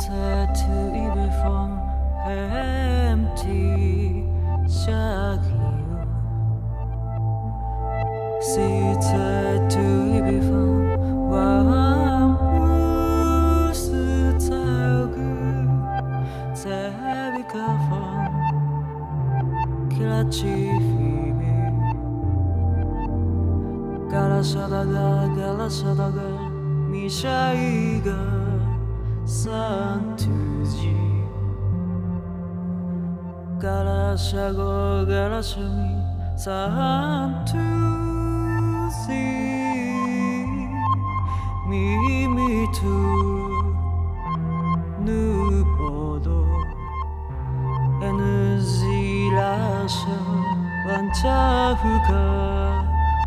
answer to be from empty shadow. Seated to be from warm woods to heavy coffin. Kilachifimi. Galashadaga, galashadaga, Mishaiga. 산투지. 가라샤고 가라샤미 산투지. 미미투 누보도 에누지라샤 완차후가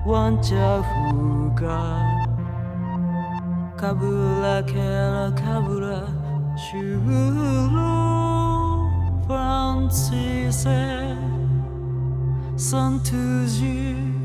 완차후가. かぶらけらかぶらシュロフランシセサントゥジ